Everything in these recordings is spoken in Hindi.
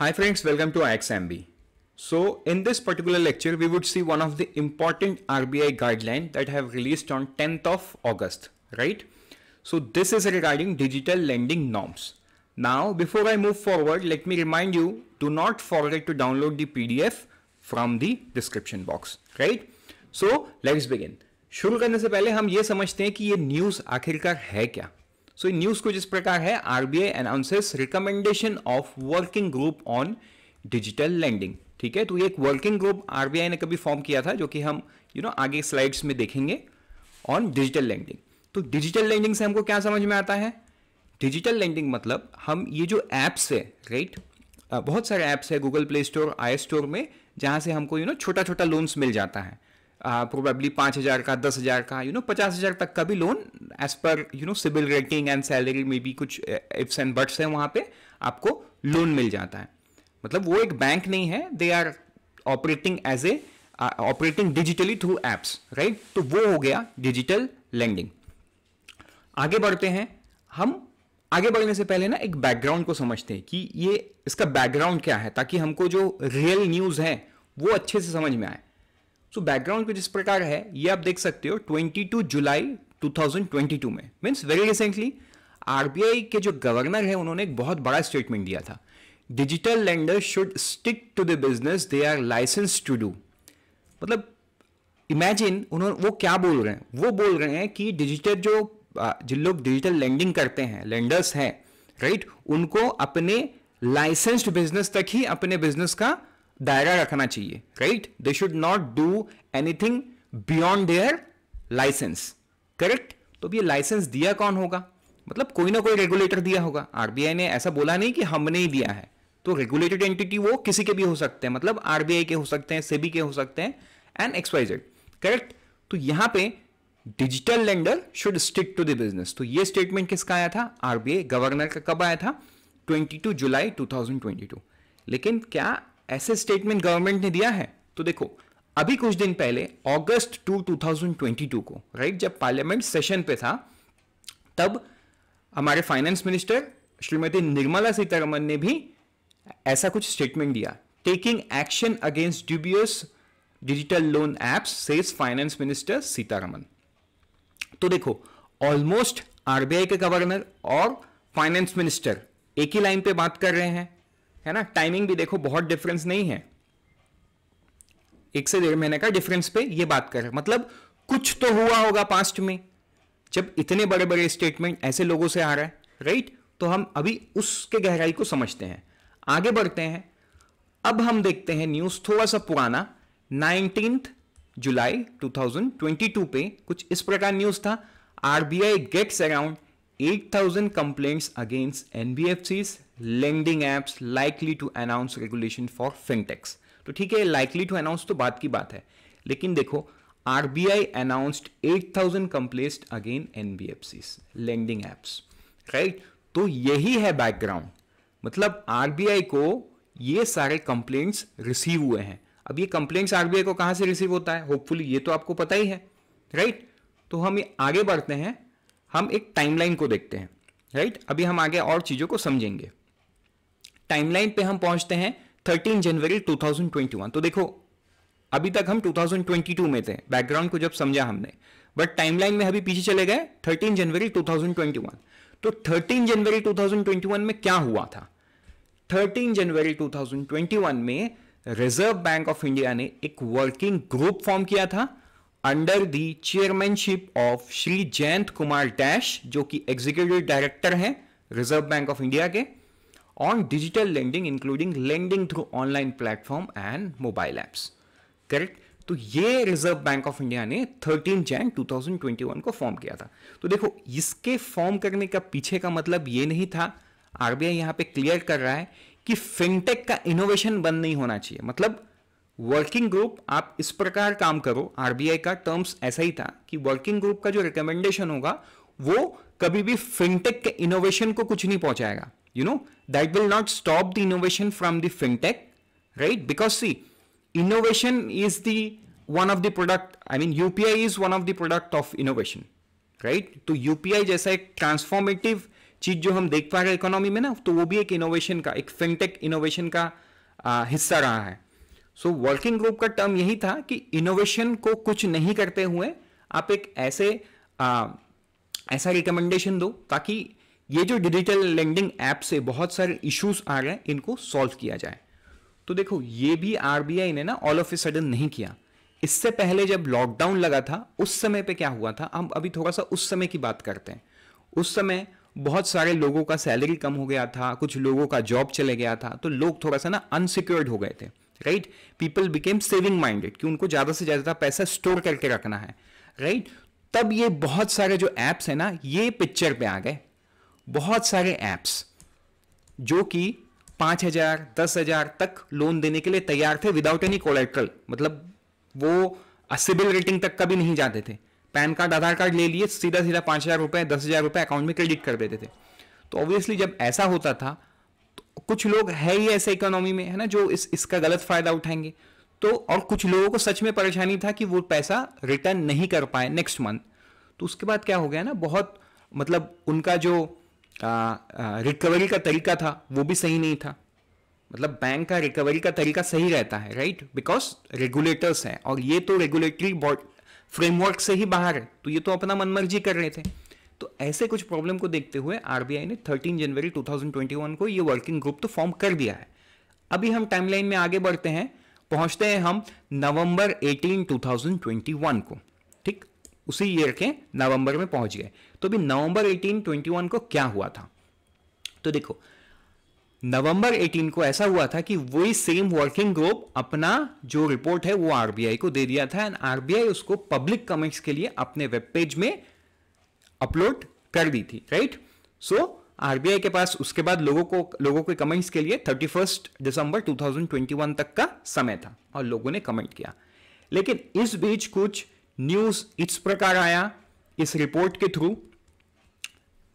Hi friends, welcome to IXMB. So in this particular lecture, we would see one of the important RBI guideline that have released on 10th of August, right? So this is regarding digital lending norms. Now, before I move forward, let me remind you, do not forget to download the PDF from the description box, right? So let's begin. शुरू करने से पहले हम ये समझते हैं कि ये न्यूज आखिरकार है क्या सो so, न्यूज़ कुछ इस प्रकार है RBI announces recommendation of working group on digital lending ठीक है? तो ये एक वर्किंग ग्रुप आरबीआई ने कभी फॉर्म किया था जो कि हम यू you नो know, आगे स्लाइड्स में देखेंगे ऑन डिजिटल लैंडिंग तो डिजिटल लैंडिंग से हमको क्या समझ में आता है? डिजिटल लैंडिंग मतलब हम ये जो एप्स है राइट बहुत सारे ऐप्स है Google Play Store I store में जहाँ से हमको यू नो छोटा छोटा लोन्स मिल जाता है। प्रोबेबली पाँच हज़ार का, दस हज़ार का यू नो पचास हज़ार तक का भी loan as per you know CIBIL rating and salary में भी कुछ इफ्स एंड बट्स हैं वहाँ पे, आपको लोन मिल जाता है। मतलब वो एक बैंक नहीं है they are operating as a operating digitally through apps right तो वो हो गया डिजिटल लैंडिंग आगे बढ़ते हैं, हम आगे बढ़ने से पहले ना एक बैकग्राउंड को समझते हैं कि ये, इसका बैकग्राउंड क्या है, ताकि हमको जो रियल न्यूज़ है, वो अच्छे से समझ में आए। सो बैकग्राउंड कुछ इस प्रकार है। ये आप देख सकते हो 22 जुलाई 2022 में। मीन्स वेरी रिसेंटली आरबीआई के जो गवर्नर है, उन्होंने एक बहुत बड़ा स्टेटमेंट दिया था। Digital lender should stick to the business they are licence to do मतलब इमेजिन उन्होंने वो क्या बोल रहे हैं? वो बोल रहे हैं कि डिजिटल जो जिन लोग डिजिटल लैंडिंग करते हैं लेंडर्स हैं राइट उनको अपने लाइसेंस्ड बिज़नेस तक ही अपने बिज़नेस का दायरा रखना चाहिए right they should not do anything beyond their licence correct तो ये लाइसेंस दिया कौन होगा? मतलब कोई ना कोई रेगुलेटर दिया होगा। आरबीआई ने ऐसा बोला नहीं कि हमने ही दिया है। तो रेगुलेटेड एंटिटी वो किसी के भी हो सकते हैं मतलब आरबीआई के हो सकते हैं, सेबी के हो सकते हैं एंड एक्सवाइजेड करेक्ट तो यहाँ पे digital lender should stick to the business तो ये स्टेटमेंट किसका आया था? आरबीआई गवर्नर का कब आया था? 22 जुलाई 2022 लेकिन क्या ऐसे स्टेटमेंट गवर्नमेंट ने दिया है। तो देखो, अभी कुछ दिन पहले अगस्त टू 2022 को राइट जब पार्लियामेंट सेशन पे था, तब हमारे फाइनेंस मिनिस्टर श्रीमती निर्मला सीतारमन ने भी ऐसा कुछ स्टेटमेंट दिया। Taking action against dubious digital loan apps says finance minister Sitharaman तो देखो ऑलमोस्ट आरबीआई के गवर्नर और फाइनेंस मिनिस्टर एक ही लाइन पे बात कर रहे हैं। है ना? टाइमिंग भी देखो, बहुत डिफरेंस नहीं है। एक से डेढ़ महीने का डिफरेंस पे ये बात कर मतलब कुछ तो हुआ होगा पास्ट में। जब इतने बड़े बड़े स्टेटमेंट ऐसे लोगों से आ रहा है राइट तो हम अभी उसके गहराई को समझते हैं। आगे बढ़ते हैं। अब हम देखते हैं न्यूज़ थोड़ा सा पुराना। नाइनटीन जुलाई 2022 पे कुछ इस प्रकार न्यूज़ था। RBI gets around 8000 complaints against NBFCs lending apps likely to announce regulation for fintechs तो ठीक है लाइकली टू अनाउंस तो बात की बात है, लेकिन देखो RBI announced 8000 complaints again NBFCs lending apps right तो यही है बैकग्राउंड मतलब आरबीआई को ये सारे कंप्लेंट्स रिसीव हुए हैं। अब ये कंप्लेंट्स आरबीआई को कहाँ से रिसीव होता है? होपफुली ये तो आपको पता ही है राइट तो हम आगे बढ़ते हैं। हम एक टाइमलाइन को देखते हैं राइट अभी हम आगे और चीज़ों को समझेंगे। टाइमलाइन पे हम पहुँचते हैं 13 जनवरी 2021 तो देखो, अभी तक हम 2022 में थे बैकग्राउंड को जब समझा हमने बट टाइमलाइन में अभी पीछे चले गए 13 जनवरी 2021 तो 13 जनवरी 2021 में क्या हुआ था? 13 जनवरी 2021 में रिज़र्व बैंक ऑफ़ इंडिया ने एक वर्किंग ग्रुप फॉर्म किया था under the chairmanship of Shri Jayant Kumar Dash जो कि एग्जीक्यूटिव डायरेक्टर हैं रिज़र्व बैंक ऑफ़ इंडिया के on digital lending including lending through online platform and mobile apps correct तो ये रिज़र्व बैंक ऑफ़ इंडिया ने 13 जैन 2021 को फॉर्म किया था। तो देखो, इसके फॉर्म करने का पीछे का मतलब ये नहीं था, आरबीआई यहाँ पे क्लियर कर रहा है कि फिनटेक का इनोवेशन बंद नहीं होना चाहिए। मतलब वर्किंग ग्रुप आप इस प्रकार काम करो। आरबीआई का टर्म्स ऐसा ही था कि वर्किंग ग्रुप का जो रिकमेंडेशन होगा वो कभी भी फिनटेक के इनोवेशन को कुछ नहीं पहुंचाएगा। You know that will not stop the innovation from the fintech right? Because see innovation is the one of the product i mean upi is one of the product of innovation right? तो यूपीआई जैसा एक ट्रांसफॉर्मेटिव चीज़ जो हम देख पा रहे इकोनॉमी में ना तो वो भी एक इनोवेशन का एक फिनटेक इनोवेशन का आ, हिस्सा रहा है। सो वर्किंग ग्रुप का टर्म यही था कि इनोवेशन को कुछ नहीं करते हुए आप एक ऐसे आ, ऐसा रिकमेंडेशन दो ताकि ये जो डिजिटल लेंडिंग ऐप से बहुत सारे इश्यूज़ आ रहे हैं इनको सॉल्व किया जाए। तो देखो ये भी आरबीआई ने ना ऑल ऑफ़ ए सडन नहीं किया। इससे पहले जब लॉकडाउन लगा था उस समय पे क्या हुआ था? हम अभी थोड़ा सा उस समय की बात करते हैं। उस समय बहुत सारे लोगों का सैलरी कम हो गया था कुछ लोगों का जॉब चले गया था तो लोग थोड़ा सा ना अनसिक्योर्ड हो गए थे। Right people became saving minded कि उनको ज़्यादा से ज़्यादा पैसा स्टोर करके रखना है। Right right? तब ये बहुत सारे जो एप्स है ना, ये पिक्चर पे आ गए। बहुत सारे एप्स जो कि पाँच हज़ार, दस हज़ार तक लोन देने के लिए तैयार थे विदाउट एनी कोलेट्रल मतलब वो सिबिल रेटिंग तक कभी नहीं जाते थे। पैन कार्ड आधार कार्ड ले लिए सीधा सीधा पाँच हज़ार रुपए, दस हज़ार रुपए अकाउंट में क्रेडिट कर देते थे। तो ऑब्वियसली जब ऐसा होता था कुछ लोग है ही ऐसे इकोनॉमी में, है ना, जो इस, इसका गलत फ़ायदा उठाएँगे। तो और कुछ लोगों को सच में परेशानी था कि वो पैसा रिटर्न नहीं कर पाए नेक्स्ट मंथ तो उसके बाद क्या हो गया ना, बहुत मतलब उनका जो रिकवरी का तरीका था, वो भी सही नहीं था। मतलब बैंक का रिकवरी का तरीका सही रहता है राइट बिकॉज़ रेगुलेटर्स हैं, और ये तो रेगुलेटरी फ्रेमवर्क से ही बाहर है। तो ये तो अपना मनमर्जी कर रहे थे। ऐसे कुछ प्रॉब्लम को देखते हुए आरबीआई ने 13 जनवरी 2021 को ये वर्किंग ग्रुप तो फॉर्म कर दिया है। अभी हम टाइमलाइन में आगे बढ़ते हैं। पहुँचते हैं हम नवंबर 18 2021 को। ठीक? उसी ईयर के नवंबर में पहुँच गए। तो अभी नवंबर 18 21 को क्या हुआ था? तो देखो, नवंबर 18 को ऐसा हुआ था कि वही सेम वर्किंग ग्रुप अपना जो रिपोर्ट है वो आरबीआई को दे दिया था। एंड आरबीआई उसको पब्लिक कमेंट्स के लिए अपने वेब पेज में अपलोड कर दी थी राइट सो आरबीआई के पास उसके बाद लोगों को, लोगों के कमेंट्स के लिए थर्टी फ़र्स्ट दिसंबर 2021 तक का समय था और लोगों ने कमेंट किया। लेकिन इस बीच कुछ न्यूज़ इस प्रकार आया, इस रिपोर्ट के थ्रू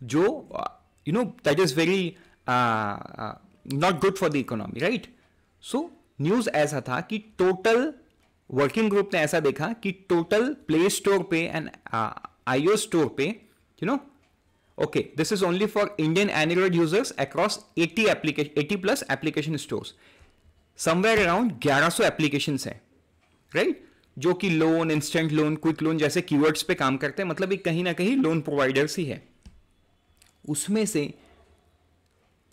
जो you know that is very not good for the economy right so news ऐसा था कि टोटल वर्किंग ग्रुप ने ऐसा देखा कि टोटल प्ले स्टोर पे एंड आईओ स्टोर पे you know okay this is only for Indian Android users across 80 application 80 plus application stores somewhere around 1100 application है राइट जो कि loan instant loan quick loan जैसे कीवर्ड्स पे काम करते हैं मतलब कहीं ना कहीं लोन प्रोवाइडर्स ही है। उसमें से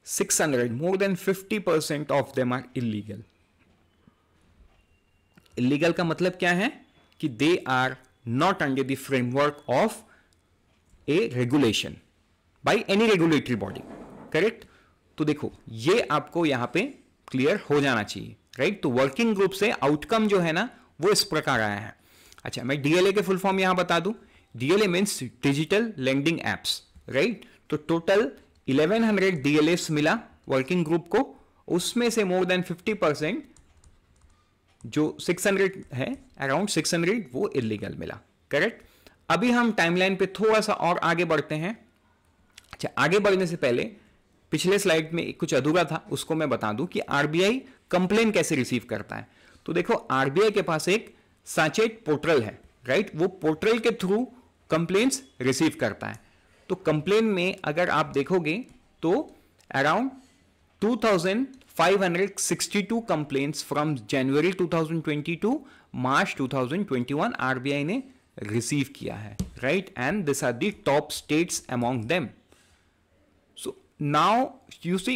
600 more than 50% of them are illegal illegal का मतलब क्या है? कि they are not under the framework of a regulation by any regulatory body correct तो देखो, ये आपको यहाँ पे क्लियर हो जाना चाहिए राइट तो वर्किंग ग्रुप से आउटकम जो है ना, वो इस प्रकार आया है। अच्छा मैं डीएलए के फुल फॉर्म यहाँ बता दूँ। DLA means digital lending apps right तो टोटल 1100 डीएलएस मिला वर्किंग ग्रुप को। उसमें से मोर देन 50 परसेंट जो 600 है अराउंड 600 वो इलीगल मिला करेक्ट अभी हम टाइमलाइन पे थोड़ा सा और आगे बढ़ते हैं। अच्छा आगे बढ़ने से पहले पिछले स्लाइड में कुछ अधूरा था, उसको मैं बता दूँ कि आरबीआई कंप्लेन कैसे रिसीव करता है। तो देखो आरबीआई के पास एक साचेट पोर्टल है राइट वो पोर्टल के थ्रू कंप्लेन्स रिसीव करता है। तो कंप्लेन में अगर आप देखोगे तो around 2562 complaints from January 2022 March 2021 RBI ने रिसीव किया है right and this are the top states among them now you see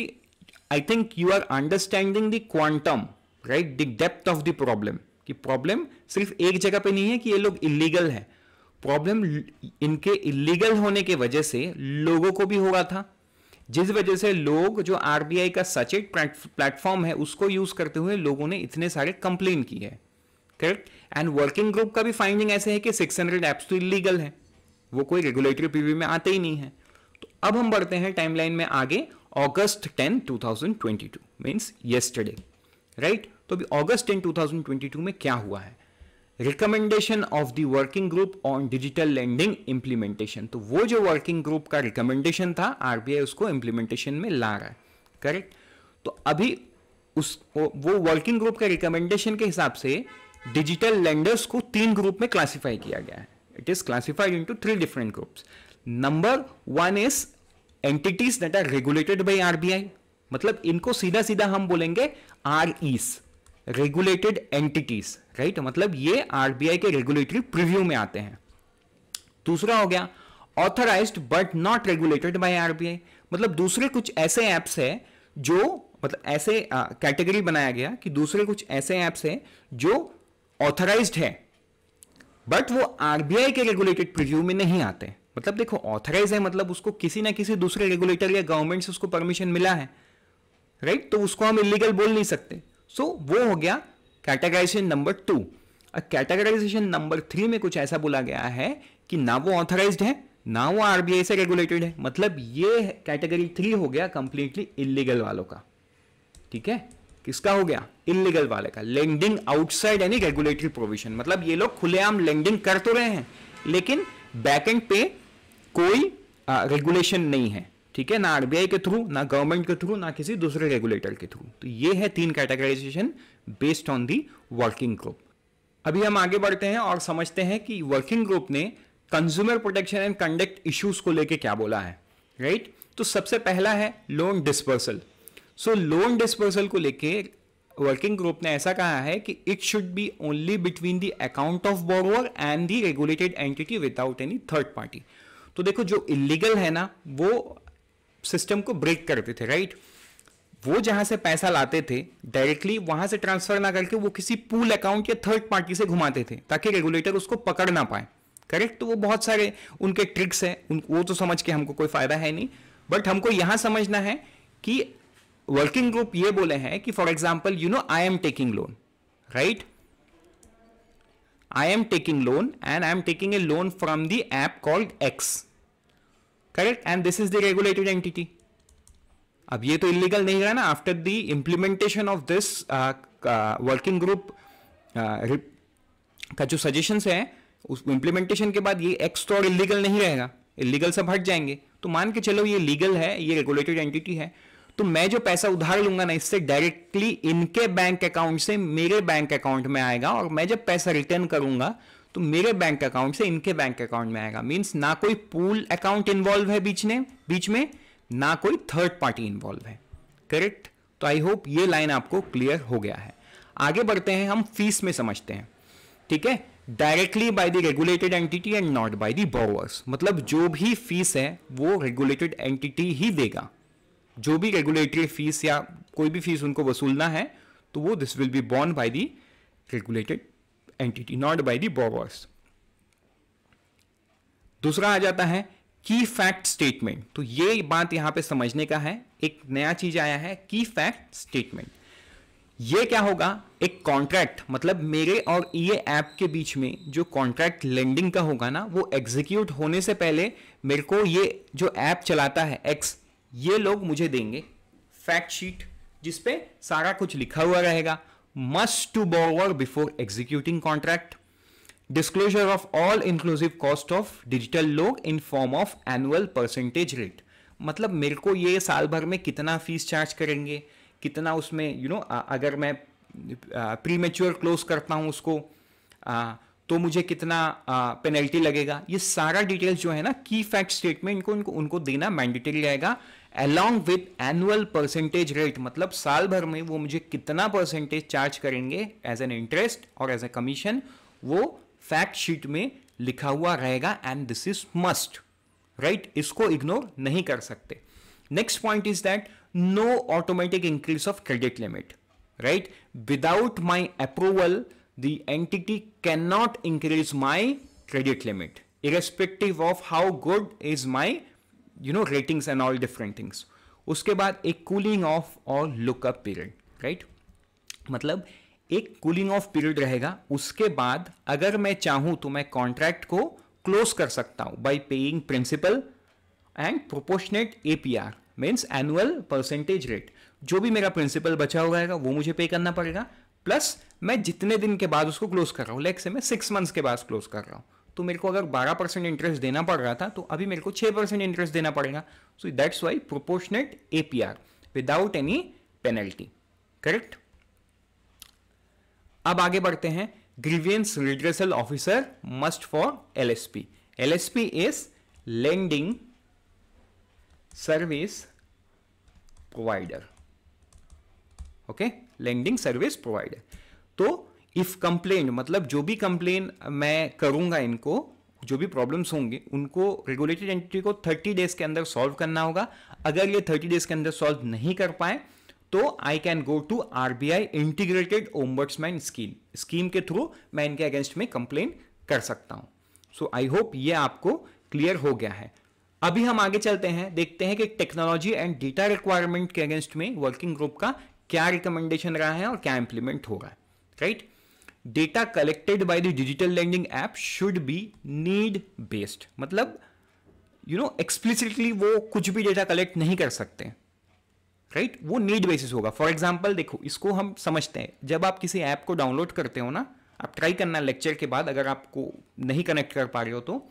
I think you are understanding the quantum right the depth of the problem कि प्रॉब्लम सिर्फ़ एक जगह पे नहीं है कि ये लोग इलीगल है। प्रॉब्लम इनके इलीगल होने के वजह से लोगों को भी होगा था। जिस वजह से लोग जो आरबीआई का सचेट प्लेटफॉर्म है, उसको यूज़ करते हुए लोगों ने इतने सारे कंप्लेन की है करेक्ट एंड वर्किंग ग्रुप का भी फाइंडिंग ऐसे है कि 600 एप्स तो इलीगल है। वो कोई रेगुलेटरी पीवी में आते ही नहीं है। अब हम बढ़ते हैं टाइमलाइन में आगे अगस्त 10 2022 मींस यस्टरडे राइट तो अभी अगस्त 10 2022 में क्या हुआ है? Recommendation of the working group on digital lending implementation तो वो जो वर्किंग ग्रुप का रिकमेंडेशन था आरबीआई उसको इंप्लीमेंटेशन में ला रहा है करेक्ट तो अभी उस, वो वर्किंग ग्रुप का रिकमेंडेशन के हिसाब से डिजिटल लैंडर्स को तीन ग्रुप में क्लासिफाई किया गया है. It is classified into three different groups number one is entities that are regulated by RBI मतलब इनको सीधा सीधा हम बोलेंगे R Es regulated entities right मतलब ये आरबीआई के रेगुलेटरी प्रिव्यू में आते हैं। दूसरा हो गया authorise but not regulated by RBI मतलब दूसरे कुछ ऐसे ऐप्स है जो मतलब ऐसे कैटेगरी बनाया गया कि दूसरे कुछ ऐसे ऐप्स है जो ऑथराइज्ड है बट वो आरबीआई के रेगुलेटेड प्रिव्यू में नहीं आते। मतलब देखो ऑथराइज है मतलब उसको किसी ना किसी दूसरे रेगुलेटर या गवर्नमेंट से उसको परमिशन मिला है राइट right? तो उसको हम इलीगल बोल नहीं सकते। सो so, वो हो गया categorisation number two categorisation number three में कुछ ऐसा बोला गया है कि ना वो ऑथराइज्ड है ना वो आरबीआई से रेगुलेटेड है। मतलब ये कैटेगरी थ्री हो गया कंप्लीटली इलीगल वालों का। ठीक है? किसका हो गया? इलीगल वाले का। Lending outside any regulatory provision मतलब ये लोग खुलेआम लेंडिंग कर तो रहे हैं लेकिन बैकएंड पे कोई रेगुलेशन नहीं है, ठीक है? ना आरबीआई के थ्रू ना गवर्नमेंट के थ्रू ना किसी दूसरे रेगुलेटर के थ्रू तो ये है तीन categorisation based on the working group अभी हम आगे बढ़ते हैं और समझते हैं कि वर्किंग ग्रुप ने consumer protection and conduct issues को लेके क्या बोला है राइट right? तो सबसे पहला है loan disbursal so loan disbursal को लेके वर्किंग ग्रुप ने ऐसा कहा है कि it should be only between the account of borrower and the regulated entity without any third party तो देखो जो इलीगल है ना, वो सिस्टम को ब्रेक करते थे राइट वो जहाँ से पैसा लाते थे डायरेक्टली वहाँ से ट्रांसफ़र ना करके वो किसी पूल अकाउंट या थर्ड पार्टी से घुमाते थे, ताकि रेगुलेटर उसको पकड़ ना पाए। करेक्ट तो वो बहुत सारे उनके ट्रिक्स हैं, उन, वो तो समझ के हमको कोई फ़ायदा है नहीं। बट हमको यहाँ समझना है कि वर्किंग ग्रुप ये बोले हैं कि for example you know I am taking loan right I am taking loan and I am taking a loan from the app called x correct and this is the regulated entity अब ये तो इलीगल नहीं रहा ना. After the implementation of this working group का जो सजेशन है, उस इंप्लीमेंटेशन के बाद ये एक्स तो और इलीगल नहीं रहेगा. इलीगल सब हट जाएँगे. तो मान के चलो ये लीगल है, ये रेगुलेटेड एंटिटी है. तो मैं जो पैसा उधार लूँगा ना, इससे डायरेक्टली इनके बैंक अकाउंट से मेरे बैंक अकाउंट में आएगा और मैं जब पैसा रिटर्न करूँगा तो मेरे बैंक अकाउंट से इनके बैंक अकाउंट में आएगा। मींस ना कोई पूल अकाउंट इन्वॉल्व है बीच में बीच में ना कोई थर्ड पार्टी इन्वॉल्व है। करेक्ट तो आई होप ये लाइन आपको क्लियर हो गया है। आगे बढ़ते हैं, हम फ़ीस में समझते हैं। ठीक है? Directly by the regulated entity and not by the borrowers मतलब जो भी फ़ीस है, वो रेगुलेटेड एंटिटी ही देगा। जो भी रेगुलेटरी फ़ीस या कोई भी फ़ीस उनको वसूलना है तो वो this will be borne by the regulated entity not by the borrowers दूसरा आ जाता है की फैक्ट स्टेटमेंट तो ये बात यहाँ पे समझने का है, एक नया चीज़ आया है की फैक्ट स्टेटमेंट ये क्या होगा? एक कॉन्ट्रैक्ट मतलब मेरे और ये ऐप के बीच में जो कॉन्ट्रैक्ट लेंडिंग का होगा ना, वो एग्जीक्यूट होने से पहले मेरे को ये जो ऐप चलाता है एक्स ये लोग मुझे देंगे फैक्ट शीट जिसपे सारा कुछ लिखा हुआ रहेगा। Must to borrower before executing contract disclosure of all inclusive cost of digital loan in form of annual percentage rate मतलब मेरे को ये साल भर में कितना फ़ीस चार्ज करेंगे? कितना उसमें यू you नो know, अगर मैं प्री मेच्योर क्लोज करता हूँ उसको आ, तो मुझे कितना पेनल्टी लगेगा? ये सारा डिटेल्स जो है ना की फैक्ट स्टेटमेंट को उनको उनको देना मैंडेटरी रहेगा। Along with annual percentage rate मतलब साल भर में वो मुझे कितना परसेंटेज चार्ज करेंगे एज एन इंटरेस्ट और एज ए कमीशन वो फैक्ट शीट में लिखा हुआ रहेगा and this is must right इसको इग्नोर नहीं कर सकते। Next point is that no automatic increase of credit limit right without my approval the entity can not increase my credit limit irrespective of how good is my you know, ratings and all different things. उसके बाद एक कूलिंग ऑफ़ और लुकअप पीरियड राइट मतलब एक कूलिंग ऑफ़ पीरियड रहेगा। उसके बाद अगर मैं चाहूँ तो मैं कॉन्ट्रैक्ट को क्लोज कर सकता हूँ by paying principal and proportionate APR means annual percentage rate जो भी मेरा प्रिंसिपल बचा हुआ है वो मुझे पे करना पड़ेगा। प्लस मैं जितने दिन के बाद उसको क्लोज कर रहा हूँ लेक से मैं सिक्स मंथ्स के बाद क्लोज कर रहा हूँ। तो मेरे को अगर बारह परसेंट इंटरेस्ट देना पड़ रहा था तो अभी मेरे को छह परसेंट इंटरेस्ट देना पड़ेगा। So that's why proportionate APR without any penalty correct अब आगे बढ़ते हैं। Grievance redressal officer must for LSP LSP is lending service provider okay lending service provider तो इफ़ कंप्लेन मतलब जो भी कंप्लेन मैं करूँगा इनको, जो भी प्रॉब्लम्स होंगे, उनको रेगुलेटेड एंटिटी को 30 डेज़ के अंदर सॉल्व करना होगा। अगर ये 30 डेज़ के अंदर सॉल्व नहीं कर पाए तो I can go to RBI integrated ombudsman scheme scheme के थ्रू मैं इनके अगेंस्ट में कंप्लेन कर सकता हूँ। सो आई होप ये आपको क्लियर हो गया है। अभी हम आगे चलते हैं, देखते हैं कि टेक्नोलॉजी एंड डेटा रिक्वायरमेंट के अगेंस्ट में वर्किंग ग्रुप का क्या रिकमेंडेशन रहा है और क्या इंप्लीमेंट होगा right data collected by the digital lending app should be need based मतलब यू नो एक्सप्लिसिटली वो कुछ भी डेटा कलेक्ट नहीं कर सकते। Right right? वो नीड बेसिस होगा। फॉर एग्ज़ाम्पल देखो, इसको हम समझते हैं। जब आप किसी ऐप को डाउनलोड करते हो ना, आप ट्राई करना लेक्चर के बाद अगर आपको नहीं कनेक्ट कर पा रहे हो तो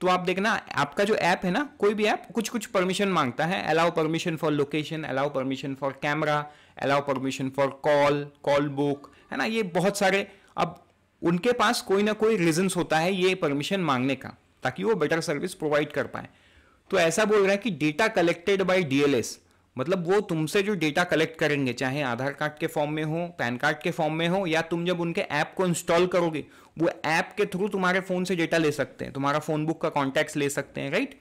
तो आप देखना, आपका जो ऐप है ना, कोई भी ऐप कुछ कुछ परमिशन माँगता है। Allow permission for location allow permission for camera allow permission for call call book है ना? ये बहुत सारे अब उनके पास कोई ना कोई रीजन होता है ये परमिशन मांगने का, ताकि वो बेटर सर्विस प्रोवाइड कर पाए। तो ऐसा बोल रहा है कि डेटा कलेक्टेड बाय डीएलएस मतलब वो तुमसे जो डेटा कलेक्ट करेंगे, चाहे आधार कार्ड के फॉर्म में हो, पैन कार्ड के फॉर्म में हो, या तुम जब उनके ऐप को इंस्टॉल करोगे, वो ऐप के थ्रू तुम्हारे फ़ोन से डेटा ले सकते हैं, तुम्हारा फ़ोन बुक का कॉन्टैक्ट ले सकते हैं राइट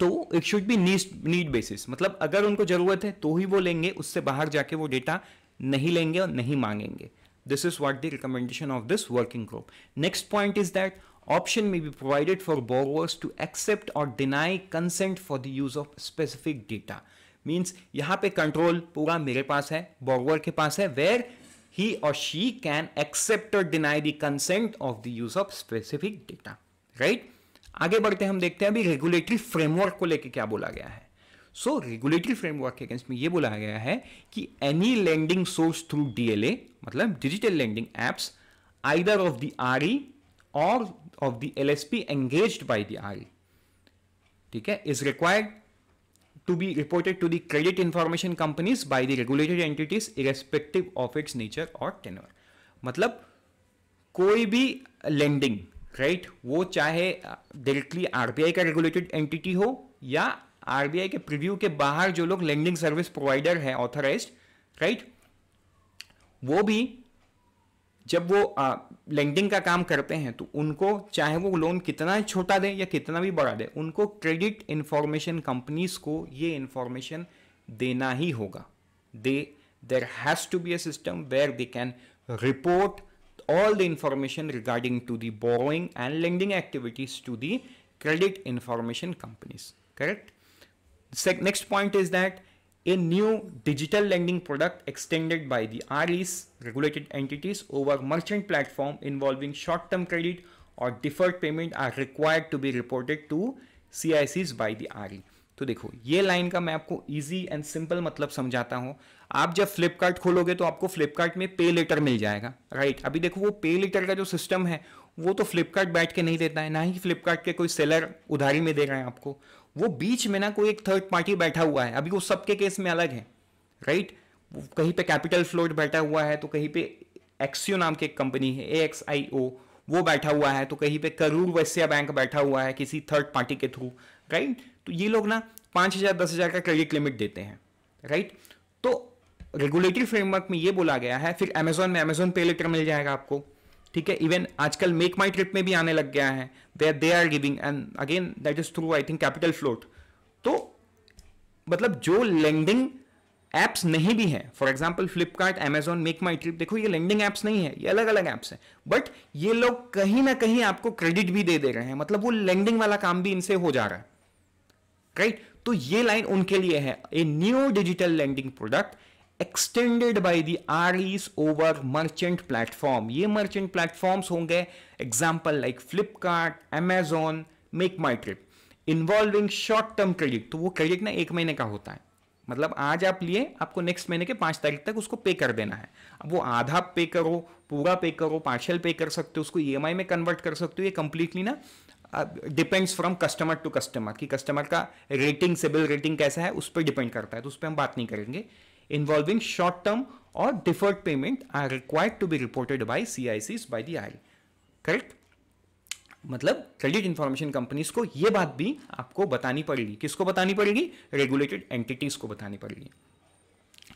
तो it should be need need basis मतलब अगर उनको ज़रूरत है तो ही वो लेंगे, उससे बाहर जाके वो डेटा नहीं लेंगे और नहीं मांगेंगे। This is what the recommendation of this working group next point is that option may be provided for borrowers to accept or deny consent for the use of specific data means यहाँ पे कंट्रोल पूरा मेरे पास है borrower के पास है where he or she can accept or deny the consent of the use of specific data right आगे बढ़ते हम देखते हैं अभी रेगुलेटरी फ्रेमवर्क को लेके क्या बोला गया है सो रेगुलेटरी फ्रेमवर्क के अगेंस्ट में ये बोला गया है कि any lending source through DLA मतलब digital lending apps either of the RE और of the LSP engage by the RE ठीक है is required to be reported to the credit information companies by the regulated entities irrespective of its nature और टेनवर मतलब कोई भी लैंडिंग राइट right? वो चाहे डायरेक्टली आरबीआई का रेगुलेटेड एंटिटी हो या आरबीआई के प्रीव्यू के बाहर जो लोग लेंडिंग सर्विस प्रोवाइडर हैं ऑथराइज्ड राइट वो भी जब वो लेंडिंग का काम करते हैं तो उनको चाहे वो लोन कितना छोटा दे या कितना भी बड़ा दे, उनको क्रेडिट इंफॉर्मेशन कंपनीज़ को ये इंफॉर्मेशन देना ही होगा। They there has to be a system where they can report all the information regarding to the borrowing and lending activities to the credit information companies, correct? Next point is that a new digital lending product extended by the REs, regulated entities, over merchant platform involving short-term credit or deferred payment are required to be reported to CICs by the RE. तो देखो ये लाइन का मैं आपको इजी एंड सिंपल मतलब समझाता हूँ आप जब फ्लिपकार्ट खोलोगे तो आपको फ्लिपकार्ट में पे लेटर मिल जाएगा राइट अभी देखो वो पे लेटर का जो सिस्टम है वो तो फ्लिपकार्ट बैठ के नहीं देता है ना ही फ्लिपकार्ट के कोई सेलर उधारी में दे रहे हैं आपको वो बीच में ना कोई एक थर्ड पार्टी बैठा हुआ है। अभी वो सबके केस में अलग है राइट कहीं पे कैपिटल फ्लोट बैठा हुआ है तो कहीं पे एक्सियो नाम की एक कंपनी है ए एक्स आई ओ वो बैठा हुआ है तो कहीं पे करूर वैश्या बैंक बैठा हुआ है किसी थर्ड पार्टी के थ्रू राइट तो ये लोग ना पाँच हज़ार, दस हज़ार का क्रेडिट लिमिट देते हैं राइट तो रेगुलेटरी फ्रेमवर्क में ये बोला गया है, फिर अमेजोन में अमेजोन पे लेटर मिल जाएगा आपको। ठीक है इवन आजकल मेक माई ट्रिप में भी आने लग गया है where they are giving and again that is through I think capital float तो मतलब जो लैंडिंग एप्स नहीं भी है for example Flipkart Amazon Make My Trip देखो, ये लैंडिंग एप्स नहीं है, ये अलग अलग एप्स है बट ये लोग कहीं ना कहीं आपको क्रेडिट भी दे दे रहे हैं मतलब वो लैंडिंग वाला काम भी इनसे हो जा रहा है राइट right? तो ये लाइन उनके लिए है a new digital lending product extended by the REs over merchant platform ये मर्चेंट प्लेटफॉर्म्स होंगे example like Flipkart Amazon Make My Trip involving short term credit तो वो क्रेडिट ना एक महीने का होता है। मतलब आज आप लिए, आपको नेक्स्ट महीने के पाँच तारीख तक उसको पे कर देना है। अब वो आधा पे करो, पूरा पे करो पार्शियल पे कर सकते हो, उसको EMI में कन्वर्ट कर सकते हो, ये कंप्लीटली ना depends from customer to customer कि कस्टमर का रेटिंग सिबिल रेटिंग कैसा है, उस पर डिपेंड करता है तो उस पर हम बात नहीं करेंगे। Involving short-term or deferred payment are required to be reported by CICs by the IRE. Correct? मतलब क्रेडिट इंफॉर्मेशन कंपनीज़ को यह बात भी आपको बतानी पड़ेगी। किसको बतानी पड़ेगी? रेगुलेटेड एंटिटीज को बतानी पड़ेगी।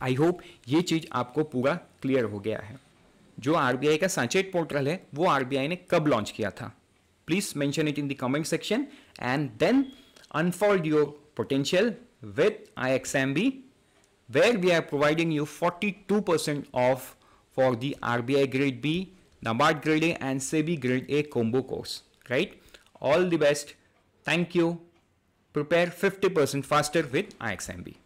आई होप ये चीज़ आपको पूरा क्लियर हो गया है। जो आरबीआई का सांचेट पोर्टल है, वो आरबीआई ने कब लॉन्च किया था? Please mention it in the comment section and then unfold your potential with I X where we are providing you 42% off for the RBI grade B, NABARD grade A and SEBI grade A combo course, right? All the best. Thank you. Prepare 50% faster with IXMB.